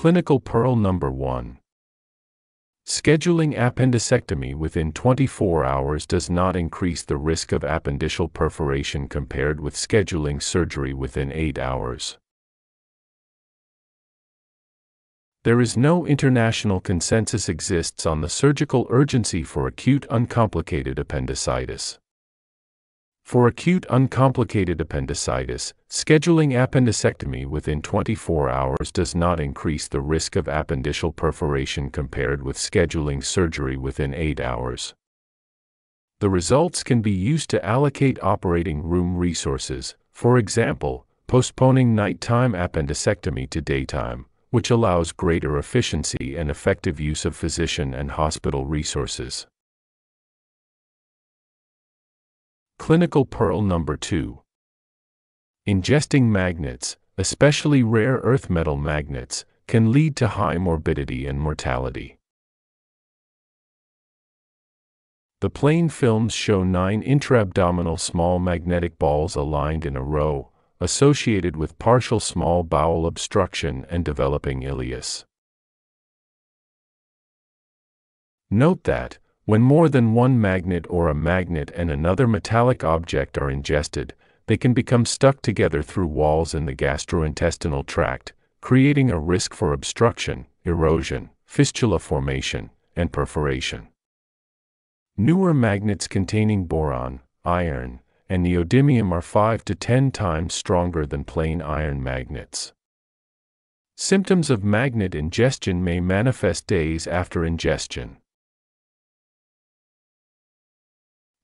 Clinical Pearl Number 1 Scheduling appendicectomy within 24 hours does not increase the risk of appendiceal perforation compared with scheduling surgery within 8 hours. There is no international consensus exists on the surgical urgency for acute uncomplicated appendicitis. For acute uncomplicated appendicitis, scheduling appendicectomy within 24 hours does not increase the risk of appendiceal perforation compared with scheduling surgery within 8 hours. The results can be used to allocate operating room resources, for example, postponing nighttime appendicectomy to daytime, which allows greater efficiency and effective use of physician and hospital resources. Clinical Pearl Number 2 Ingesting magnets, especially rare earth metal magnets, can lead to high morbidity and mortality. The plain films show nine intra-abdominal small magnetic balls aligned in a row, associated with partial small bowel obstruction and developing ileus. Note that, when more than one magnet or a magnet and another metallic object are ingested, they can become stuck together through walls in the gastrointestinal tract, creating a risk for obstruction, erosion, fistula formation, and perforation. Newer magnets containing boron, iron, and neodymium are 5 to 10 times stronger than plain iron magnets. Symptoms of magnet ingestion may manifest days after ingestion.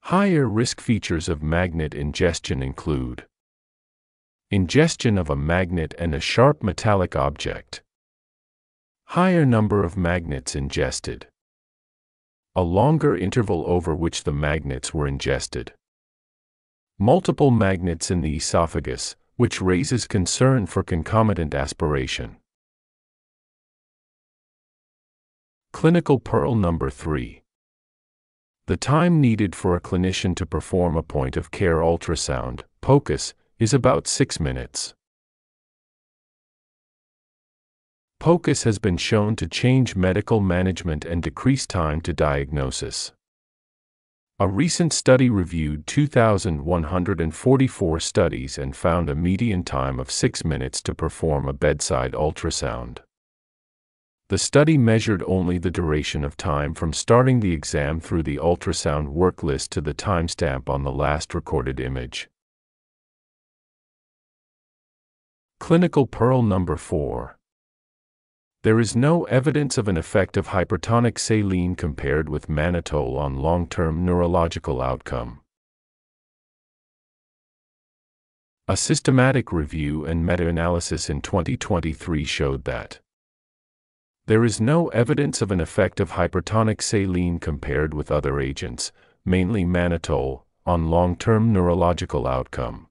Higher risk features of magnet ingestion include ingestion of a magnet and a sharp metallic object, higher number of magnets ingested, a longer interval over which the magnets were ingested, multiple magnets in the esophagus, which raises concern for concomitant aspiration. Clinical Pearl Number 3 the time needed for a clinician to perform a point of care ultrasound, POCUS, is about 6 minutes. POCUS has been shown to change medical management and decrease time to diagnosis. A recent study reviewed 2,144 studies and found a median time of 6 minutes to perform a bedside ultrasound. The study measured only the duration of time from starting the exam through the ultrasound work list to the timestamp on the last recorded image. Clinical Pearl Number 4 There is no evidence of an effect of hypertonic saline compared with mannitol on long-term neurological outcome. A systematic review and meta-analysis in 2023 showed that there is no evidence of an effect of hypertonic saline compared with other agents, mainly mannitol, on long-term neurological outcome.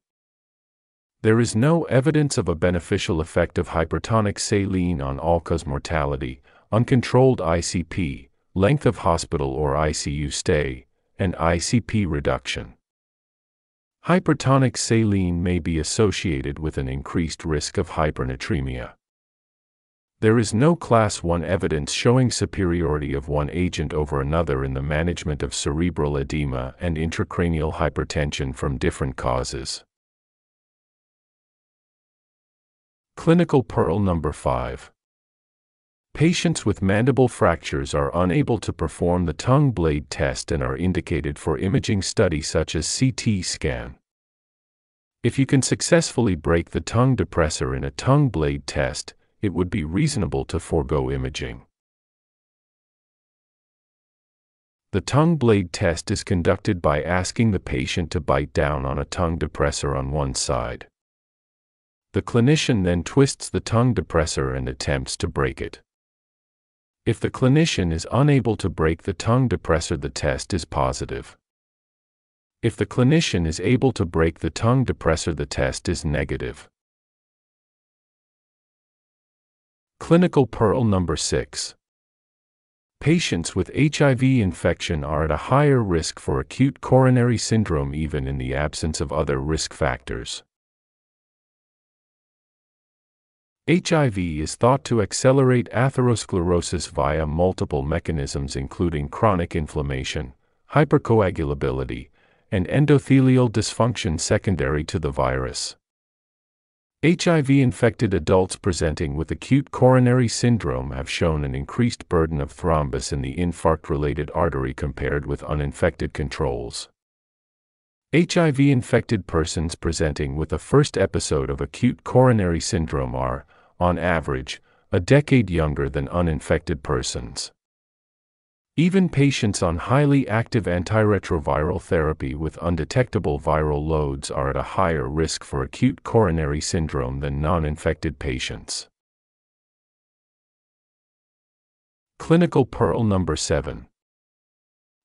There is no evidence of a beneficial effect of hypertonic saline on all-cause mortality, uncontrolled ICP, length of hospital or ICU stay, and ICP reduction. Hypertonic saline may be associated with an increased risk of hypernatremia. There is no class 1 evidence showing superiority of one agent over another in the management of cerebral edema and intracranial hypertension from different causes. Clinical Pearl Number 5 Patients with mandible fractures are unable to perform the tongue blade test and are indicated for imaging study such as CT scan. If you can successfully break the tongue depressor in a tongue blade test, it would be reasonable to forego imaging. The tongue blade test is conducted by asking the patient to bite down on a tongue depressor on one side. The clinician then twists the tongue depressor and attempts to break it. If the clinician is unable to break the tongue depressor, the test is positive. If the clinician is able to break the tongue depressor, the test is negative. Clinical Pearl Number 6 Patients with HIV infection are at a higher risk for acute coronary syndrome even in the absence of other risk factors. HIV is thought to accelerate atherosclerosis via multiple mechanisms including chronic inflammation, hypercoagulability, and endothelial dysfunction secondary to the virus. HIV infected adults presenting with acute coronary syndrome have shown an increased burden of thrombus in the infarct related artery compared with uninfected controls. HIV infected persons presenting with a first episode of acute coronary syndrome are, on average, a decade younger than uninfected persons. Even patients on highly active antiretroviral therapy with undetectable viral loads are at a higher risk for acute coronary syndrome than non infected patients. Clinical Pearl Number 7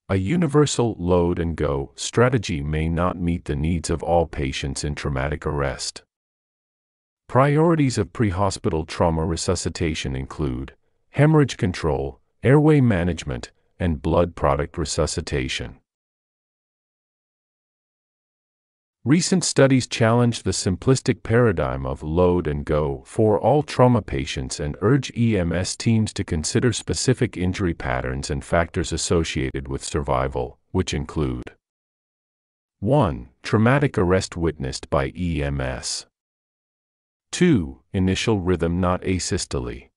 A universal load and go strategy may not meet the needs of all patients in traumatic arrest. Priorities of pre hospital trauma resuscitation include hemorrhage control, airway management, and blood product resuscitation. Recent studies challenge the simplistic paradigm of load and go for all trauma patients and urge EMS teams to consider specific injury patterns and factors associated with survival, which include 1. Traumatic arrest witnessed by EMS. 2. Initial rhythm not asystole.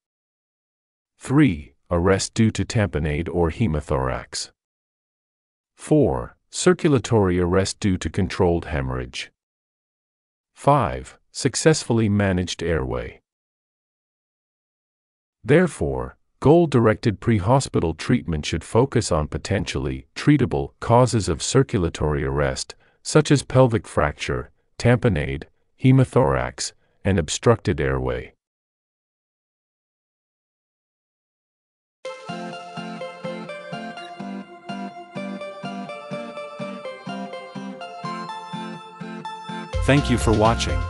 3 arrest due to tamponade or hemothorax. 4. Circulatory arrest due to controlled hemorrhage. 5. Successfully managed airway. Therefore, goal directed pre hospital treatment should focus on potentially treatable causes of circulatory arrest, such as pelvic fracture, tamponade, hemothorax, and obstructed airway. Thank you for watching.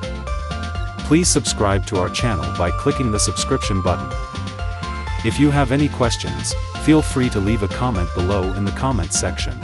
Please subscribe to our channel by clicking the subscription button. If you have any questions, feel free to leave a comment below in the comments section.